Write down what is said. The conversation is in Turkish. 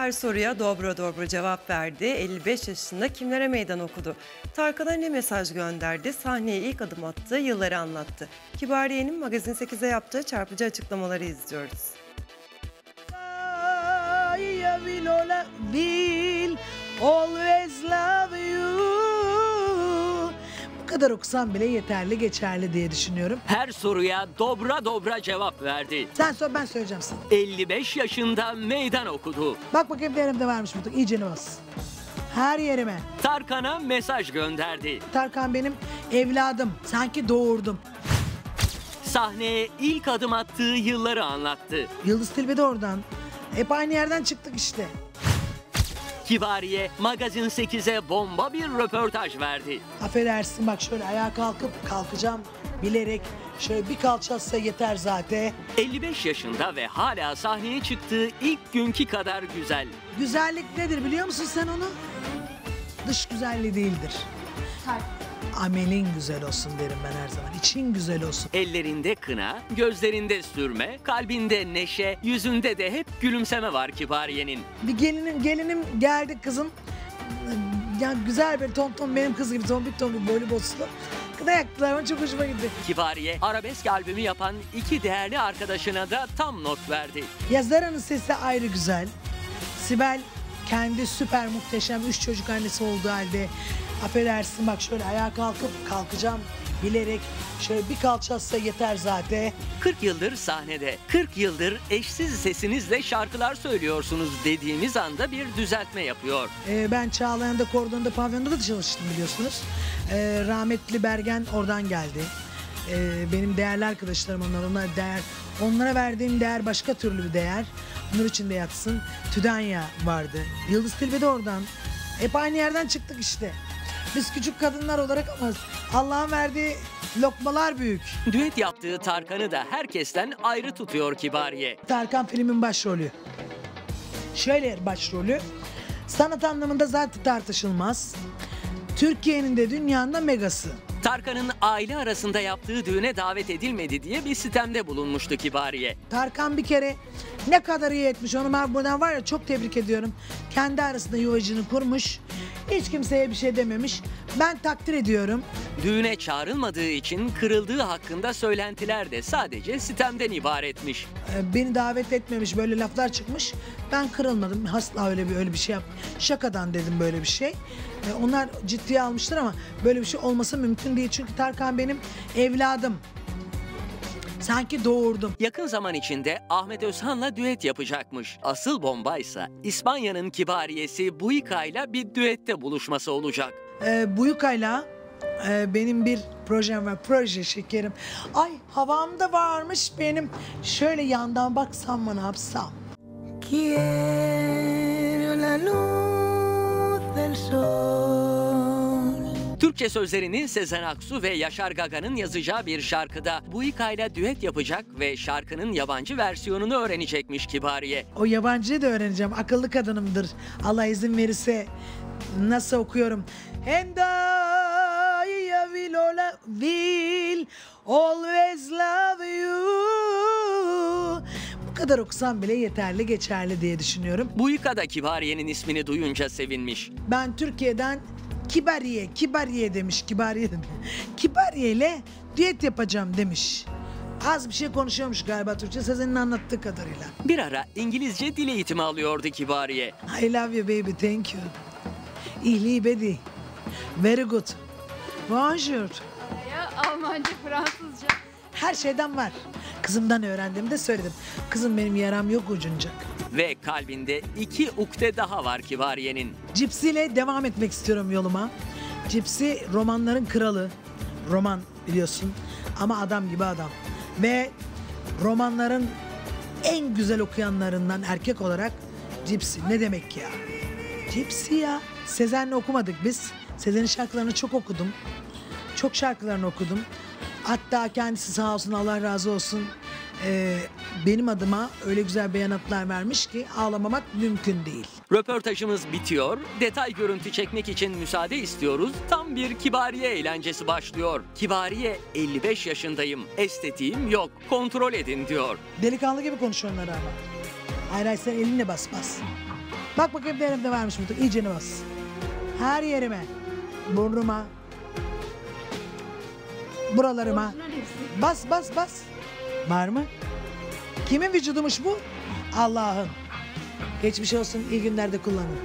Her soruya dobra dobra cevap verdi. 55 yaşında kimlere meydan okudu? Tarkan'a ne mesaj gönderdi? Sahneye ilk adım attı, yılları anlattı. Kibariye'nin Magazin 8'e yaptığı çarpıcı açıklamaları izliyoruz. Always love you. Kadar okusam bile yeterli geçerli diye düşünüyorum. Her soruya dobra dobra cevap verdi. Sen sor ben söyleyeceğim sana. 55 yaşında meydan okudu. Bak bakayım denemde varmış mı? İyice bas. Her yerime. Tarkan'a mesaj gönderdi. Tarkan benim evladım. Sanki doğurdum. Sahneye ilk adım attığı yılları anlattı. Yıldız Tilbe de oradan. Hep aynı yerden çıktık işte. Kibariye Magazin 8'e bomba bir röportaj verdi. Affedersin bak şöyle ayağa kalkıp kalkacağım bilerek. Şöyle bir kalçatsa yeter zaten. 55 yaşında ve hala sahneye çıktığı ilk günkü kadar güzel. Güzellik nedir biliyor musun sen onu? Dış güzelliği değildir. Amelin güzel olsun derim ben her zaman. İçin güzel olsun. Ellerinde kına, gözlerinde sürme, kalbinde neşe, yüzünde de hep gülümseme var Kibariye'nin. Bir gelinim gelinim geldi kızım. Ya güzel bir ton ton benim kız gibi tombik tombik boylu boslu. Kına yaktılar bana çok hoşuma gitti. Kibariye arabesk albümü yapan iki değerli arkadaşına da tam not verdi. Ya Zara'nın sesi ayrı güzel. Sibel kendi süper muhteşem üç çocuk annesi olduğu halde affedersin bak şöyle ayağa kalkıp kalkacağım bilerek şöyle bir kalçatsa yeter zaten. 40 yıldır sahnede, 40 yıldır eşsiz sesinizle şarkılar söylüyorsunuz dediğimiz anda bir düzeltme yapıyor. Ee, ben Çağlayan'da, Kordon'da, Pavyon'da da çalıştım biliyorsunuz. Ee, rahmetli Bergen oradan geldi. Ee, benim değerli arkadaşlarım onlar, onlar değer. Onlara verdiğim değer başka türlü bir değer. Nur içinde yatsın. Tüdanya vardı. Yıldız Tilbe de oradan. Hep aynı yerden çıktık işte. Biz küçük kadınlar olarak ama Allah'ın verdiği lokmalar büyük. Düet yaptığı Tarkan'ı da herkesten ayrı tutuyor Kibariye. Tarkan filmin başrolü. Şöyle başrolü. Sanat anlamında zaten tartışılmaz. Türkiye'nin de dünyanın da megası. Tarkan'ın aile arasında yaptığı düğüne davet edilmedi diye bir sitemde bulunmuştu Kibariye. Tarkan bir kere ne kadar iyi etmiş onu ben buradan var ya çok tebrik ediyorum. Kendi arasında yuvacını kurmuş. Hiç kimseye bir şey dememiş. Ben takdir ediyorum. Düğüne çağrılmadığı için kırıldığı hakkında söylentiler de sadece sitemden ibaretmiş. Ee, Beni davet etmemiş böyle laflar çıkmış. Ben kırılmadım. Asla öyle bir öyle bir şey yap. Şakadan dedim böyle bir şey. Ee, Onlar ciddiye almışlar ama böyle bir şey olması mümkün değil. Çünkü Tarkan benim evladım. Sanki doğurdum. Yakın zaman içinde Ahmet Özhan'la düet yapacakmış. Asıl bombaysa İspanya'nın kibariyesi Buika ile bir düette buluşması olacak. Ee, Buyukay'la e, benim bir projem var. Proje şekerim. Ay havam da varmış benim. Şöyle yandan baksam mı ne yapsam? Quiero la luz del sol. Türkçe sözlerini Sezen Aksu ve Yaşar Gaga'nın yazacağı bir şarkıda Buika ile düet yapacak ve şarkının yabancı versiyonunu öğrenecekmiş Kibariye. O yabancıyı da öğreneceğim. Akıllı kadınımdır. Allah izin verirse nasıl okuyorum? And I will, al- will always love you. Bu kadar okusam bile yeterli geçerli diye düşünüyorum. Buika da Kibariye'nin ismini duyunca sevinmiş. Ben Türkiye'den Kibariye, Kibariye demiş, Kibariye demiş. Kibariye ile diyet yapacağım demiş. Az bir şey konuşuyormuş galiba Türkçe Sezen'in anlattığı kadarıyla. Bir ara İngilizce dil eğitimi alıyordu Kibariye. I love you baby, thank you. Ich liebe dich. Very good. Bonjour. Ya Almanca, Fransızca. Her şeyden var. Kızımdan öğrendiğimde söyledim. Kızım benim yaram yok ucuncak. Ve kalbinde iki ukde daha var Kibariye'nin. Cipsi ile devam etmek istiyorum yoluma. Cipsi romanların kralı. Roman biliyorsun ama adam gibi adam. Ve romanların en güzel okuyanlarından erkek olarak Cipsi. Ne demek ya? Cipsi ya. Sezen'le okumadık biz. Sezen'in şarkılarını çok okudum. Çok şarkılarını okudum. Hatta kendisi sağ olsun Allah razı olsun eee, benim adıma öyle güzel beyanatlar vermiş ki ağlamamak mümkün değil. Röportajımız bitiyor. Detay görüntü çekmek için müsaade istiyoruz. Tam bir kibariye eğlencesi başlıyor. Kibariye 55 yaşındayım. Estetiğim yok. Kontrol edin diyor. Delikanlı gibi konuş onlara ama. Hayır hayır sen elinle bas bas. Bak bakayım neremde varmış mutluluk. İyicene bas. Her yerime. Burnuma. Buralarıma. Bas bas bas. Var mı? Kimin vücudumuş bu? Allah'ın. Geçmiş olsun. iyi günlerde kullanın.